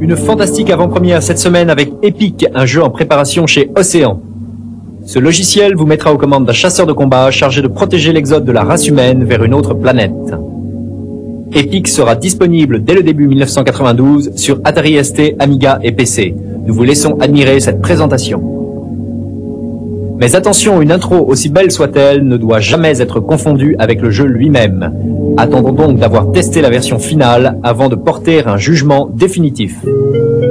Une fantastique avant-première cette semaine avec Epic, un jeu en préparation chez Océan. Ce logiciel vous mettra aux commandes d'un chasseur de combat chargé de protéger l'exode de la race humaine vers une autre planète. Epic sera disponible dès le début 1992 sur Atari ST, Amiga et PC. Nous vous laissons admirer cette présentation. Mais attention, une intro aussi belle soit-elle ne doit jamais être confondue avec le jeu lui-même. Attendons donc d'avoir testé la version finale avant de porter un jugement définitif.